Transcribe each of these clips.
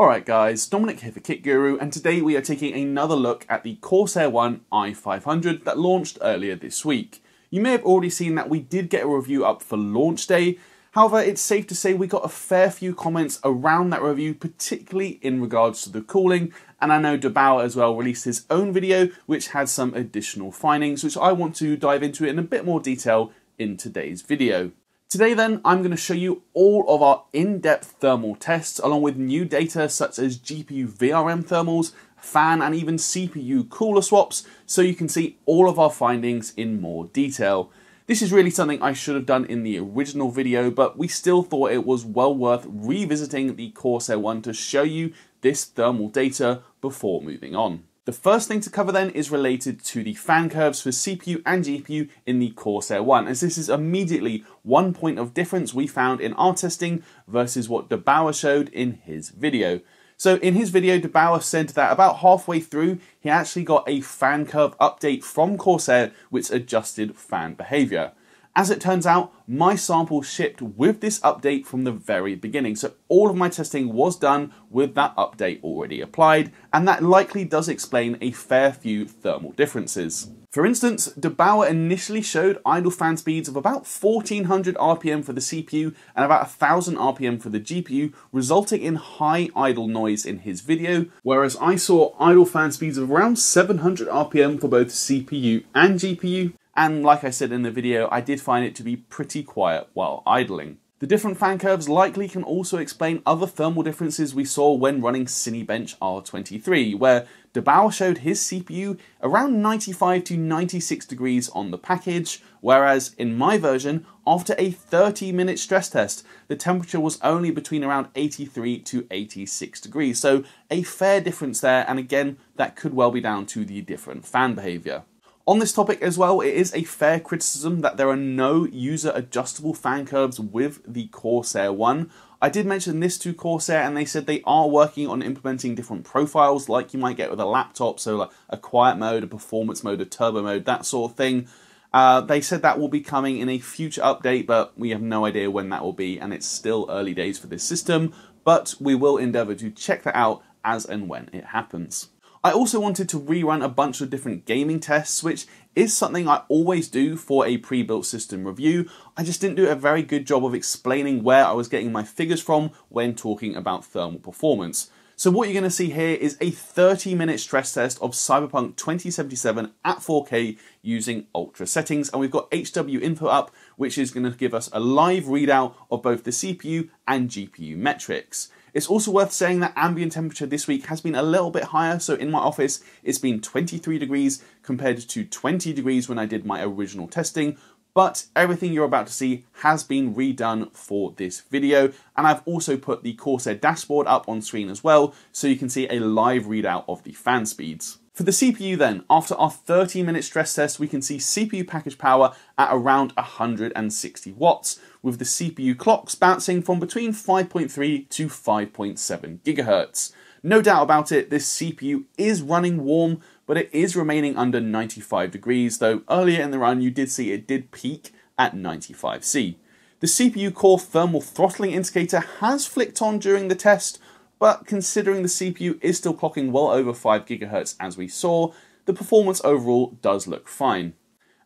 Alright guys, Dominic here for KitGuru and today we are taking another look at the Corsair One i500 that launched earlier this week. You may have already seen that we did get a review up for launch day, however it's safe to say we got a fair few comments around that review, particularly in regards to the cooling, and I know der8auer as well released his own video which had some additional findings which I want to dive into in a bit more detail in today's video. Today then, I'm going to show you all of our in-depth thermal tests along with new data such as GPU VRM thermals, fan and even CPU cooler swaps so you can see all of our findings in more detail. This is really something I should have done in the original video, but we still thought it was well worth revisiting the Corsair one to show you this thermal data before moving on. The first thing to cover then is related to the fan curves for CPU and GPU in the Corsair One, as this is immediately one point of difference we found in our testing versus what der8auer showed in his video. So in his video, der8auer said that about halfway through, he actually got a fan curve update from Corsair which adjusted fan behavior. As it turns out, my sample shipped with this update from the very beginning, so all of my testing was done with that update already applied, and that likely does explain a fair few thermal differences. For instance, der8auer initially showed idle fan speeds of about 1400 RPM for the CPU and about 1000 RPM for the GPU, resulting in high idle noise in his video, whereas I saw idle fan speeds of around 700 RPM for both CPU and GPU, and like I said in the video, I did find it to be pretty quiet while idling. The different fan curves likely can also explain other thermal differences we saw when running Cinebench R23, where der8auer showed his CPU around 95 to 96 degrees on the package, whereas in my version, after a 30 minute stress test, the temperature was only between around 83 to 86 degrees. So a fair difference there, and again, that could well be down to the different fan behavior. On this topic as well, it is a fair criticism that there are no user adjustable fan curves with the Corsair one. I did mention this to Corsair and they said they are working on implementing different profiles like you might get with a laptop, so like a quiet mode, a performance mode, a turbo mode, that sort of thing. Uh, they said that will be coming in a future update, but we have no idea when that will be, and it's still early days for this system, but we will endeavour to check that out as and when it happens. I also wanted to rerun a bunch of different gaming tests, which is something I always do for a pre-built system review. I just didn't do a very good job of explaining where I was getting my figures from when talking about thermal performance. So what you're going to see here is a 30 minute stress test of Cyberpunk 2077 at 4K using ultra settings and we've got HWiNFO up which is going to give us a live readout of both the CPU and GPU metrics. It's also worth saying that ambient temperature this week has been a little bit higher, so in my office it's been 23 degrees compared to 20 degrees when I did my original testing, but everything you're about to see has been redone for this video. And I've also put the Corsair dashboard up on screen as well so you can see a live readout of the fan speeds. For the CPU then, after our 30 minute stress test, we can see CPU package power at around 160 watts, with the CPU clocks bouncing from between 5.3 to 5.7 gigahertz. No doubt about it, this CPU is running warm, but it is remaining under 95 degrees, though earlier in the run you did see it did peak at 95C. The CPU core thermal throttling indicator has flicked on during the test, but considering the CPU is still clocking well over 5 GHz as we saw, the performance overall does look fine.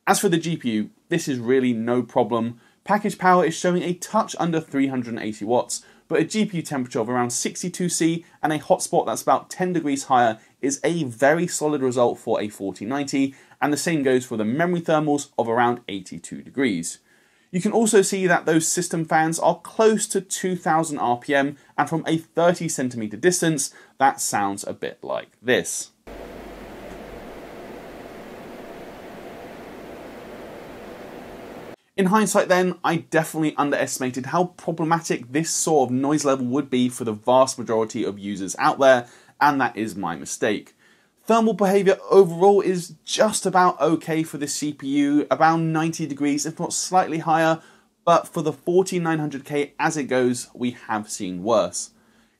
As for the GPU, this is really no problem. Package power is showing a touch under 380 watts, but a GPU temperature of around 62C and a hotspot that's about 10 degrees higher is a very solid result for a 4090, and the same goes for the memory thermals of around 82 degrees. You can also see that those system fans are close to 2000 RPM and from a 30 centimeter distance that sounds a bit like this. In hindsight then, I definitely underestimated how problematic this sort of noise level would be for the vast majority of users out there, and that is my mistake. Thermal behavior overall is just about okay for the CPU, about 90 degrees, if not slightly higher, but for the 14900K as it goes, we have seen worse.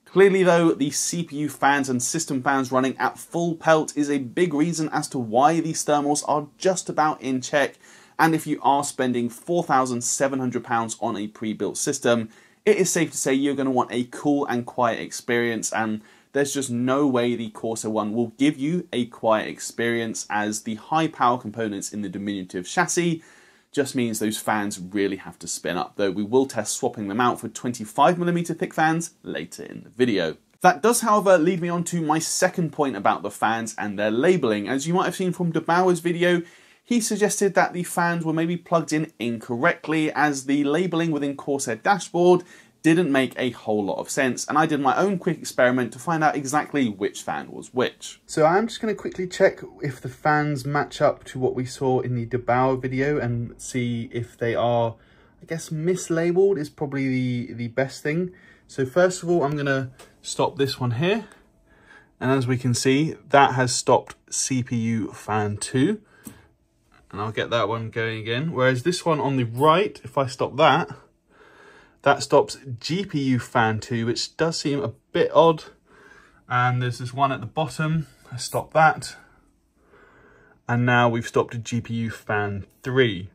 Clearly though, the CPU fans and system fans running at full pelt is a big reason as to why these thermals are just about in check, and if you are spending £4,700 on a pre-built system, it is safe to say you're going to want a cool and quiet experience and there's just no way the Corsair One will give you a quiet experience as the high power components in the diminutive chassis just means those fans really have to spin up, though we will test swapping them out for 25mm thick fans later in the video. That does, however, lead me on to my second point about the fans and their labelling. As you might have seen from der8auer's video, he suggested that the fans were maybe plugged in incorrectly as the labelling within Corsair dashboard didn't make a whole lot of sense and I did my own quick experiment to find out exactly which fan was which. So I'm just going to quickly check if the fans match up to what we saw in the der8auer video and see if they are, I guess mislabeled is probably the, the best thing. So first of all, I'm going to stop this one here. And as we can see, that has stopped CPU fan 2. And I'll get that one going again. Whereas this one on the right, if I stop that, that stops GPU fan 2, which does seem a bit odd. And there's this one at the bottom. I stop that. And now we've stopped GPU fan 3.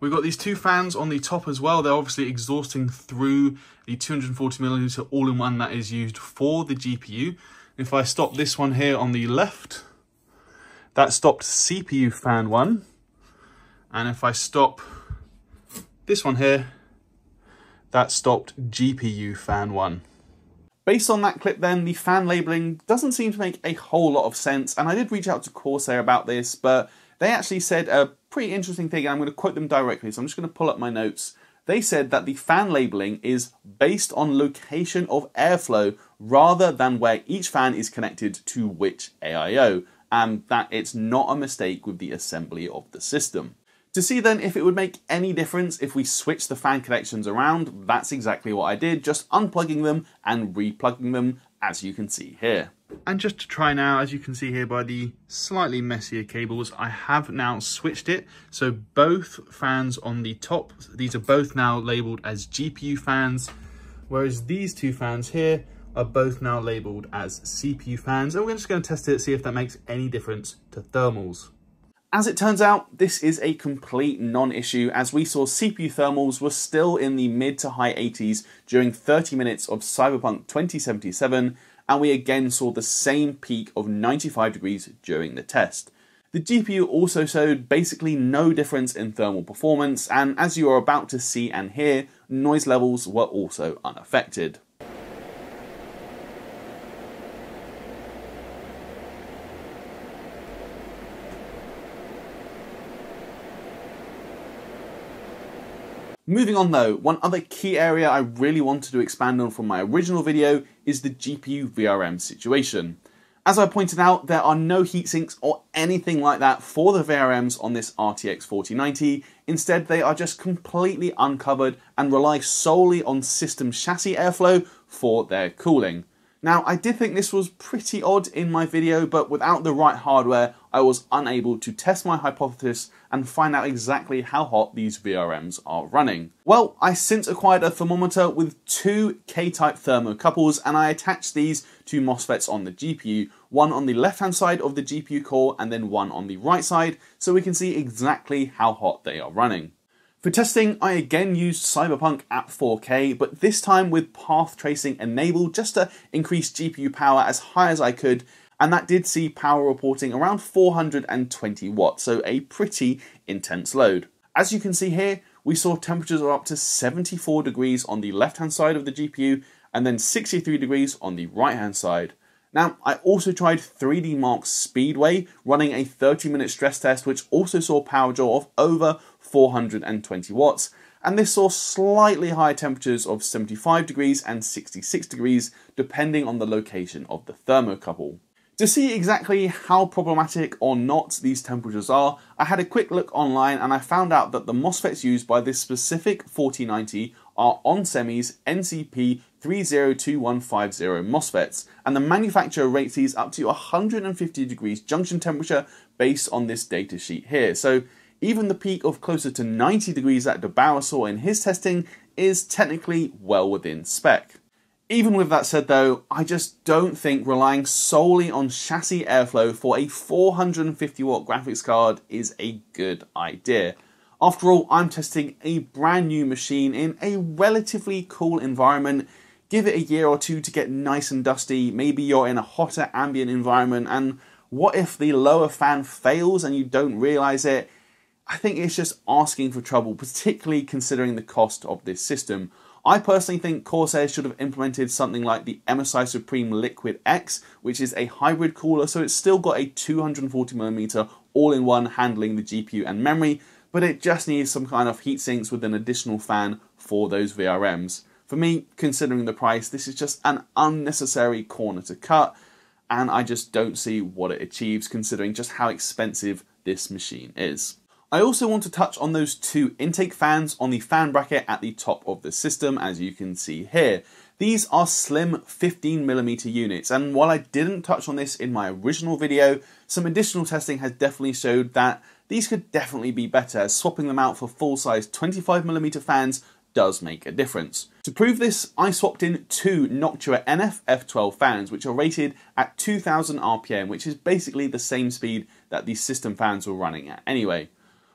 We've got these two fans on the top as well. They're obviously exhausting through the 240 millimeter all-in-one that is used for the GPU. If I stop this one here on the left, that stopped CPU fan one. And if I stop this one here, that stopped GPU fan one. Based on that clip then, the fan labelling doesn't seem to make a whole lot of sense, and I did reach out to Corsair about this, but they actually said a pretty interesting thing, and I'm going to quote them directly, so I'm just going to pull up my notes. They said that the fan labeling is based on location of airflow rather than where each fan is connected to which AIO, and that it's not a mistake with the assembly of the system. To see then if it would make any difference if we switch the fan connections around, that's exactly what I did, just unplugging them and replugging them as you can see here. And just to try now, as you can see here by the slightly messier cables, I have now switched it. So both fans on the top, these are both now labeled as GPU fans, whereas these two fans here are both now labeled as CPU fans. And we're just to test it, see if that makes any difference to thermals. As it turns out, this is a complete non-issue as we saw CPU thermals were still in the mid to high 80s during 30 minutes of Cyberpunk 2077 and we again saw the same peak of 95 degrees during the test. The GPU also showed basically no difference in thermal performance and as you are about to see and hear, noise levels were also unaffected. Moving on though, one other key area I really wanted to expand on from my original video is the GPU VRM situation. As I pointed out, there are no heatsinks or anything like that for the VRMs on this RTX 4090. Instead, they are just completely uncovered and rely solely on system chassis airflow for their cooling. Now, I did think this was pretty odd in my video, but without the right hardware, I was unable to test my hypothesis and find out exactly how hot these VRMs are running. Well, I since acquired a thermometer with two K-type thermocouples and I attached these to MOSFETs on the GPU, one on the left-hand side of the GPU core and then one on the right side, so we can see exactly how hot they are running. For testing, I again used Cyberpunk at 4K, but this time with path tracing enabled just to increase GPU power as high as I could, and that did see power reporting around 420 watts, so a pretty intense load. As you can see here, we saw temperatures of up to 74 degrees on the left hand side of the GPU, and then 63 degrees on the right hand side. Now, I also tried 3DMark Speed Way, running a 30 minute stress test, which also saw power draw of over 420 watts, and this saw slightly higher temperatures of 75 degrees and 66 degrees, depending on the location of the thermocouple. To see exactly how problematic or not these temperatures are, I had a quick look online and I found out that the MOSFETs used by this specific 4090 are onsemi's NCP 302150 MOSFETs, and the manufacturer rates these up to 150 degrees junction temperature based on this datasheet here. So even the peak of closer to 90 degrees that der8auer saw in his testing is technically well within spec. Even with that said though, I just don't think relying solely on chassis airflow for a 450 watt graphics card is a good idea. After all, I'm testing a brand new machine in a relatively cool environment. Give it a year or two to get nice and dusty. Maybe you're in a hotter ambient environment, and what if the lower fan fails and you don't realize it? I think it's just asking for trouble, particularly considering the cost of this system. I personally think Corsair should have implemented something like the MSI Suprim Liquid X, which is a hybrid cooler, so it's still got a 240mm all-in-one handling the GPU and memory, but it just needs some kind of heat sinks with an additional fan for those VRMs. For me, considering the price, this is just an unnecessary corner to cut, and I just don't see what it achieves considering just how expensive this machine is. I also want to touch on those two intake fans on the fan bracket at the top of the system, as you can see here. These are slim 15mm units, and while I didn't touch on this in my original video, some additional testing has definitely showed that these could definitely be better, swapping them out for full-size 25mm fans does make a difference. To prove this, I swapped in two Noctua NF F12 fans, which are rated at 2000 RPM, which is basically the same speed that the system fans were running at anyway.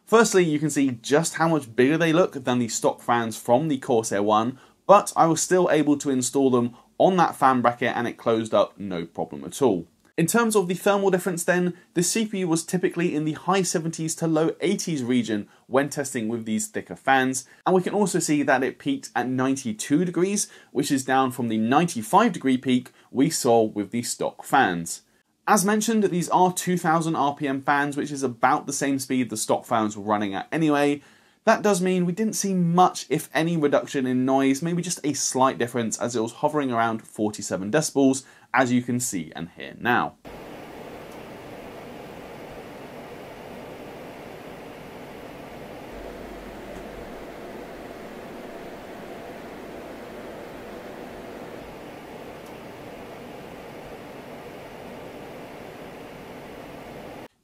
Firstly, you can see just how much bigger they look than the stock fans from the Corsair One, but I was still able to install them on that fan bracket and it closed up no problem at all. In terms of the thermal difference then, the CPU was typically in the high 70s to low 80s region when testing with these thicker fans, and we can also see that it peaked at 92 degrees, which is down from the 95 degree peak we saw with the stock fans. As mentioned, these are 2000 RPM fans, which is about the same speed the stock fans were running at anyway, that does mean we didn't see much, if any, reduction in noise, maybe just a slight difference as it was hovering around 47 decibels, as you can see and hear now.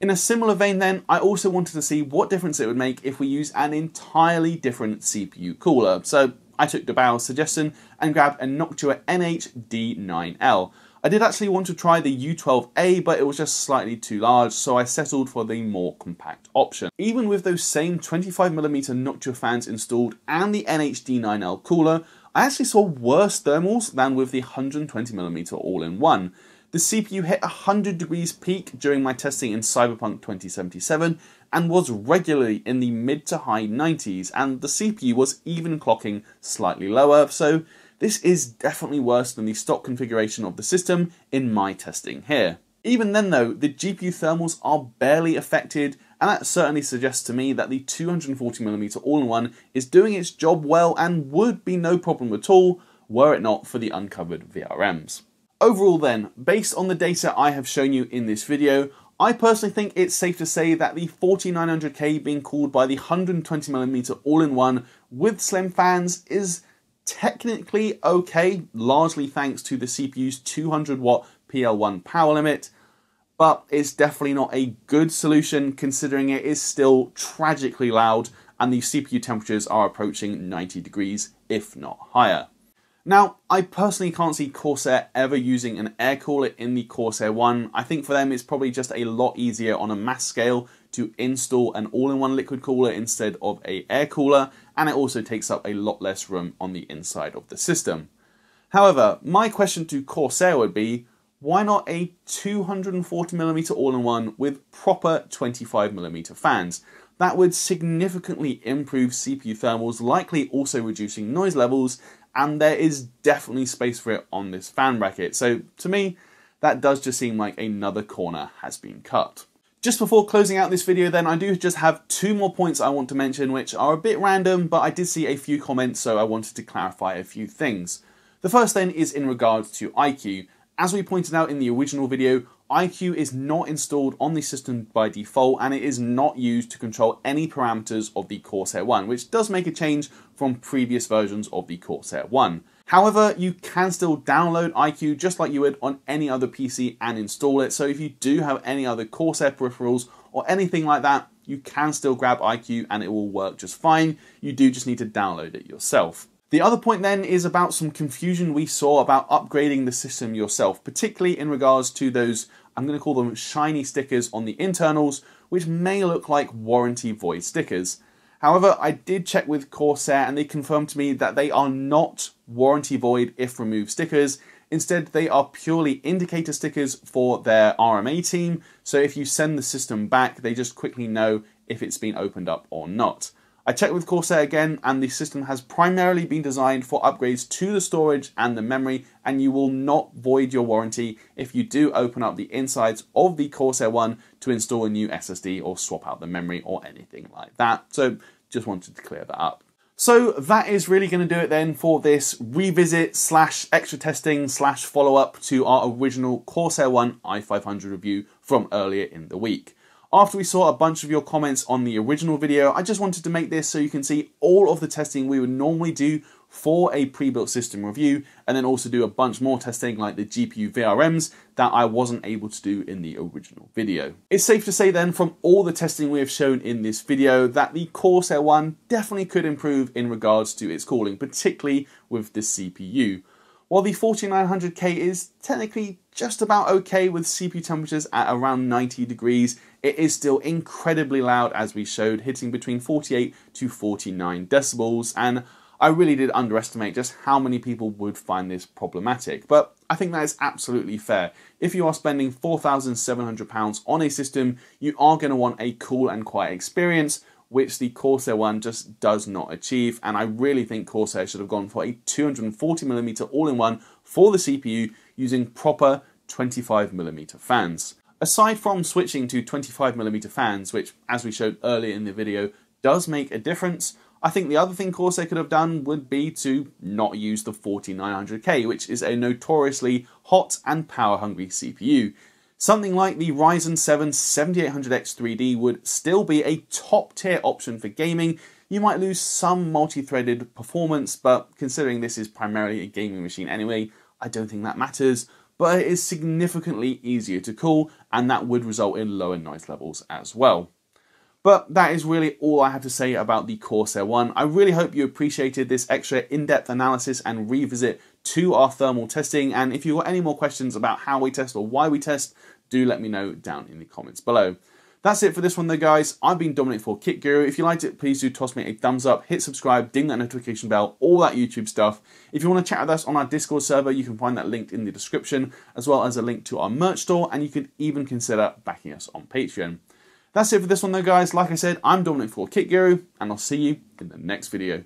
In a similar vein then, I also wanted to see what difference it would make if we use an entirely different CPU cooler. So I took der8auer's suggestion and grabbed a Noctua NH-D9L. I did actually want to try the U12A, but it was just slightly too large, so I settled for the more compact option. Even with those same 25mm Noctua fans installed and the NH-D9L cooler, I actually saw worse thermals than with the 120mm all-in-one. The CPU hit 100 degrees peak during my testing in Cyberpunk 2077 and was regularly in the mid to high 90s, and the CPU was even clocking slightly lower, so this is definitely worse than the stock configuration of the system in my testing here. Even then though, the GPU thermals are barely affected, and that certainly suggests to me that the 240mm all-in-one is doing its job well and would be no problem at all were it not for the uncovered VRMs. Overall then, based on the data I have shown you in this video, I personally think it's safe to say that the 4900K being cooled by the 120mm all-in-one with slim fans is technically okay, largely thanks to the CPU's 200 watt PL1 power limit, but it's definitely not a good solution considering it is still tragically loud and the CPU temperatures are approaching 90 degrees, if not higher. Now, I personally can't see Corsair ever using an air cooler in the Corsair One. I think for them it's probably just a lot easier on a mass scale to install an all-in-one liquid cooler instead of a air cooler, and it also takes up a lot less room on the inside of the system. However, my question to Corsair would be, why not a 240mm all-in-one with proper 25mm fans? That would significantly improve CPU thermals, likely also reducing noise levels, and there is definitely space for it on this fan bracket. So to me, that does just seem like another corner has been cut. Just before closing out this video then, I do just have two more points I want to mention which are a bit random, but I did see a few comments so I wanted to clarify a few things. The first then is in regards to iCUE. As we pointed out in the original video, iCUE is not installed on the system by default and it is not used to control any parameters of the Corsair One, which does make a change from previous versions of the Corsair One. However, you can still download iCUE just like you would on any other PC and install it, so if you do have any other Corsair peripherals or anything like that, you can still grab iCUE and it will work just fine. You do just need to download it yourself. The other point then is about some confusion we saw about upgrading the system yourself, particularly in regards to those, I'm going to call them shiny stickers on the internals, which may look like warranty void stickers. However, I did check with Corsair and they confirmed to me that they are not warranty void if removed stickers. Instead, they are purely indicator stickers for their RMA team. So if you send the system back, they just quickly know if it's been opened up or not. I checked with Corsair again, and the system has primarily been designed for upgrades to the storage and the memory, and you will not void your warranty if you do open up the insides of the Corsair One to install a new SSD or swap out the memory or anything like that. So, just wanted to clear that up. So that is really going to do it then for this revisit slash extra testing slash follow up to our original Corsair One i500 review from earlier in the week. After we saw a bunch of your comments on the original video, I just wanted to make this so you can see all of the testing we would normally do for a pre-built system review, and then also do a bunch more testing like the GPU VRMs that I wasn't able to do in the original video. It's safe to say then from all the testing we have shown in this video that the Corsair One definitely could improve in regards to its cooling, particularly with the CPU. While the 4900K is technically just about okay with CPU temperatures at around 90 degrees, it is still incredibly loud as we showed, hitting between 48 to 49 decibels, and I really did underestimate just how many people would find this problematic. But I think that is absolutely fair. If you are spending £4,700 on a system, you are going to want a cool and quiet experience, which the Corsair one just does not achieve. And I really think Corsair should have gone for a 240mm all in one for the CPU using proper 25mm fans. Aside from switching to 25mm fans, which, as we showed earlier in the video, does make a difference, I think the other thing Corsair could have done would be to not use the 4900K, which is a notoriously hot and power hungry CPU. Something like the Ryzen 7 7800X 3D would still be a top tier option for gaming. You might lose some multi threaded performance, but considering this is primarily a gaming machine anyway, I don't think that matters but it is significantly easier to cool, and that would result in lower noise levels as well. But that is really all I have to say about the Corsair One. I really hope you appreciated this extra in-depth analysis and revisit to our thermal testing. And if you've got any more questions about how we test or why we test, do let me know down in the comments below. That's it for this one though guys. I've been Dominic for KitGuru. If you liked it, please do toss me a thumbs up, hit subscribe, ding that notification bell, all that YouTube stuff. If you want to chat with us on our Discord server, you can find that linked in the description, as well as a link to our merch store, and you could even consider backing us on Patreon. That's it for this one though guys. Like I said, I'm Dominic for KitGuru, and I'll see you in the next video.